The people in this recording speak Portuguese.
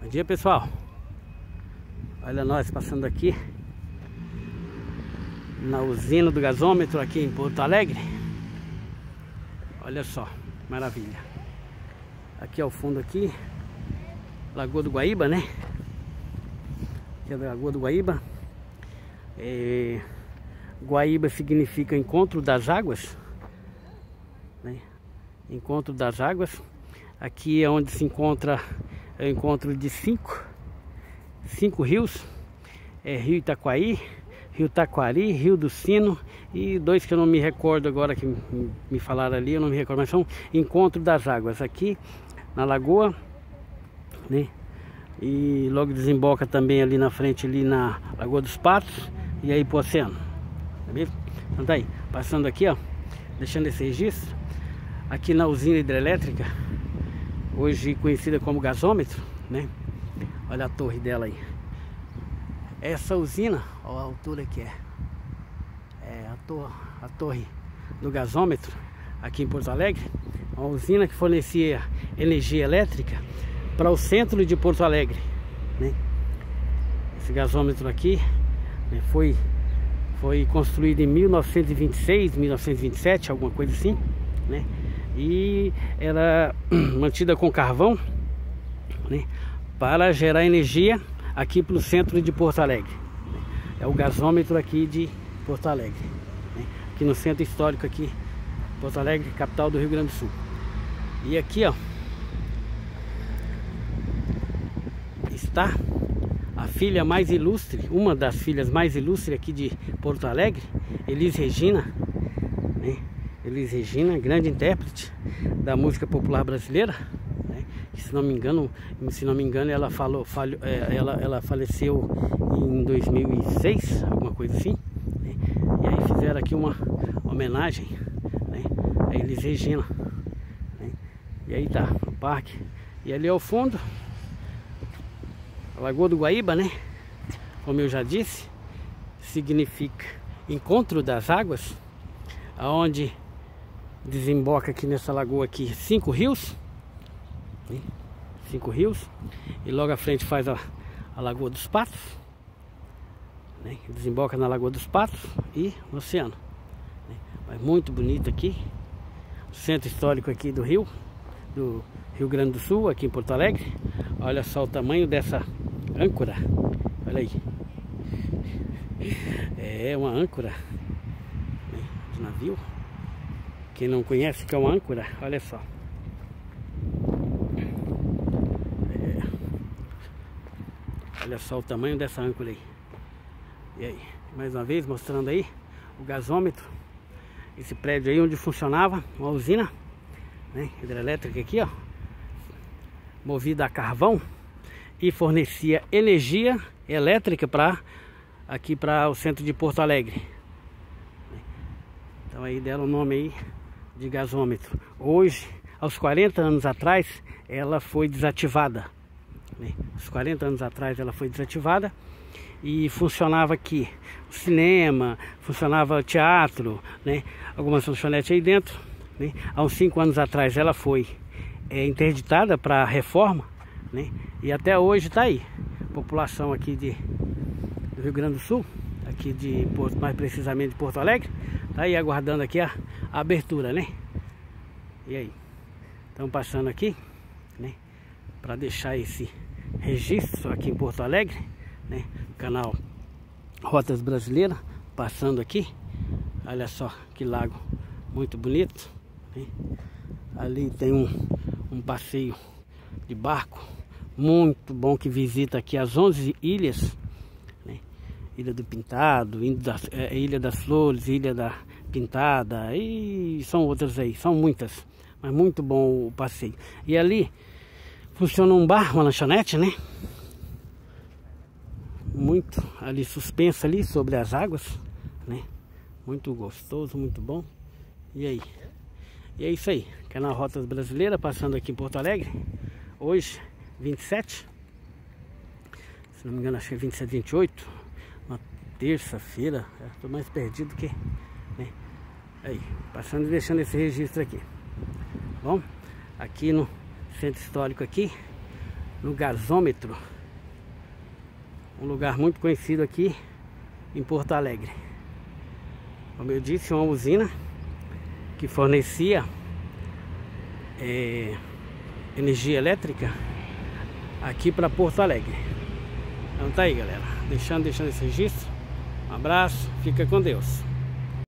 Bom dia pessoal. Olha nós passando aqui Na usina do gasômetro aqui em Porto Alegre. Olha só, maravilha. Aqui ao fundo aqui Lagoa do Guaíba, né? Aqui é a Lagoa do Guaíba. É... Guaíba significa encontro das águas né? Encontro das águas. Aqui é onde se encontra é o encontro de cinco, cinco rios. É Rio Itaquaí, Rio Taquari, Rio do Sino e dois que eu não me recordo agora que me falaram ali, eu não me recordo, mas são Encontro das Águas aqui na Lagoa, né? E logo desemboca também ali na frente, ali na Lagoa dos Patos e aí pro oceano. Tá mesmo? Então tá aí, passando aqui, ó, deixando esse registro, aqui na usina hidrelétrica hoje conhecida como gasômetro, né? Olha a torre dela aí. Essa usina, olha a altura que é. É a, a torre do gasômetro aqui em Porto Alegre. Uma usina que fornecia energia elétrica para o centro de Porto Alegre, né? Esse gasômetro aqui né, foi foi construído em 1926, 1927, alguma coisa assim, né? E era mantida com carvão né, para gerar energia aqui para o centro de Porto Alegre. É o gasômetro aqui de Porto Alegre, né, aqui no centro histórico aqui, Porto Alegre, capital do Rio Grande do Sul. E aqui, ó, está a filha mais ilustre, uma das filhas mais ilustres aqui de Porto Alegre, Elis Regina, né? Elis Regina, grande intérprete da música popular brasileira. Né? se não me engano, se não me engano, ela falou, falho, é, ela, ela faleceu em 2006, alguma coisa assim. Né? E aí fizeram aqui uma homenagem né? a Elis Regina. Né? E aí tá o parque. E ali ao fundo, a Lagoa do Guaíba, né? Como eu já disse, significa encontro das águas, aonde desemboca aqui nessa lagoa aqui cinco rios né? cinco rios e logo à frente faz a, a lagoa dos patos né? desemboca na lagoa dos patos e no oceano né? mas muito bonito aqui centro histórico aqui do rio do Rio Grande do Sul aqui em Porto Alegre olha só o tamanho dessa âncora olha aí é uma âncora né? de navio quem não conhece que é uma âncora, olha só. É. Olha só o tamanho dessa âncora aí. E aí, mais uma vez mostrando aí o gasômetro. Esse prédio aí onde funcionava uma usina né, hidrelétrica aqui, ó. Movida a carvão e fornecia energia elétrica para aqui para o centro de Porto Alegre. Então aí deram o nome aí de gasômetro. Hoje, aos 40 anos atrás, ela foi desativada. Né? Aos 40 anos atrás ela foi desativada e funcionava aqui o cinema, funcionava teatro, né? algumas lanchonetes aí dentro. Né? Há uns 5 anos atrás ela foi é, interditada para reforma né? e até hoje está aí. População aqui de, do Rio Grande do Sul, aqui de Porto, mais precisamente de Porto Alegre, Tá aí aguardando aqui a, a abertura, né? E aí? Estamos passando aqui, né? Para deixar esse registro aqui em Porto Alegre, né? Canal Rotas Brasileiras, passando aqui. Olha só que lago muito bonito. Né? Ali tem um, um passeio de barco muito bom que visita aqui as 11 ilhas Ilha do Pintado, é, Ilha das Flores, Ilha da Pintada e são outras aí, são muitas. Mas muito bom o passeio. E ali funciona um bar, uma lanchonete, né? Muito ali suspensa ali sobre as águas, né? Muito gostoso, muito bom. E aí? E é isso aí. Canal Rotas Brasileira passando aqui em Porto Alegre. Hoje, 27. Se não me engano, acho que é 27, 28 terça-feira. Estou mais perdido que. Né? Aí, passando e deixando esse registro aqui. Bom, aqui no centro histórico aqui, no gasômetro. Um lugar muito conhecido aqui em Porto Alegre. Como eu disse, uma usina que fornecia é, energia elétrica aqui para Porto Alegre. Então tá aí galera, deixando, deixando esse registro. Um abraço, fica com Deus.